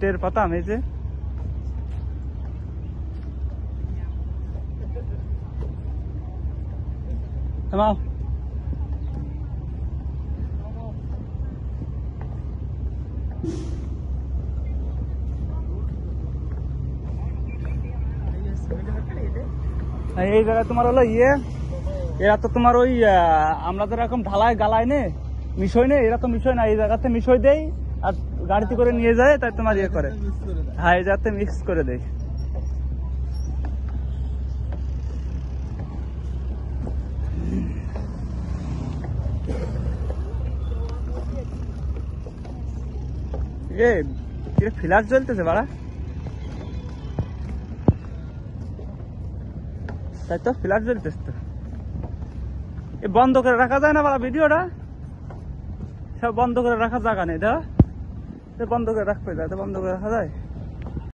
টের পাতাম, এই যে। এই জায়গায় তোমার হলো ইয়ে। এরা তো তোমার ওই আমরা তো এরকম ঢালাই গালায় নে মিশই নে, এরা তো মিশই না, এই জায়গাতে মিশই দেই। আর গাড়িতে করে নিয়ে যায় তাই তোমার ইয়ে করে। হ্যাঁ এই জায়গাতে মিক্স করে দেয়। এ কি জ্বলতেছে বাড়া? তাই তো ফ্ল্যাশ জ্বলতেছে তো। এ বন্ধ করে রাখা যায় না বাড়া ভিডিওটা? সব বন্ধ করে রাখা জায়গা নেই দা বন্ধ করে রাখবে যাতে বন্ধ করে রাখা যায়।